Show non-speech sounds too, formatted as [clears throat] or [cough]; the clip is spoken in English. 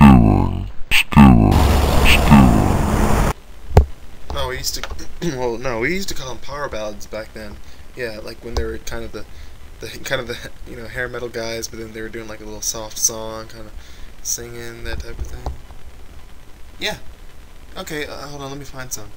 No, we used to, [clears throat] well, no, we used to call them power ballads back then. Yeah, like when they were kind of the, the kind of the you know hair metal guys, but then they were doing like a little soft song, kind of singing that type of thing. Yeah. Okay, uh, hold on, let me find some.